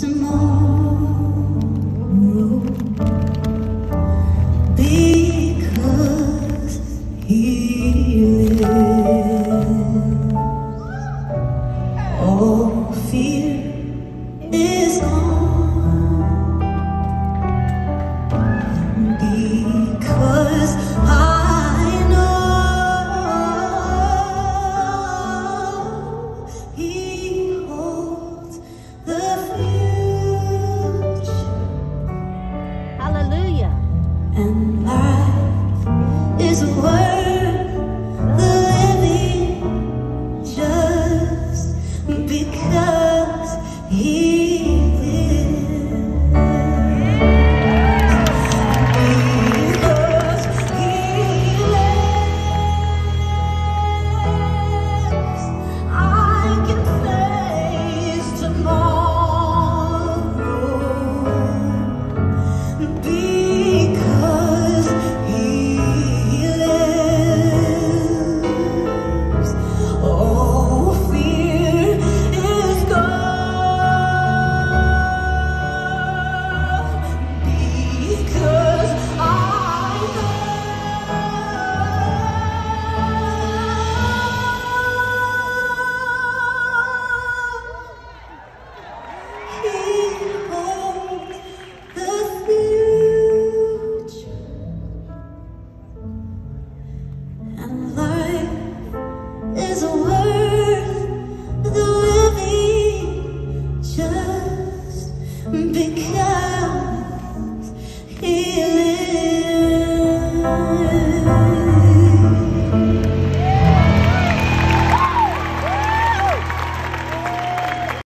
tomorrow because he lives. All fear is gone. and life is worth living. Just because he you.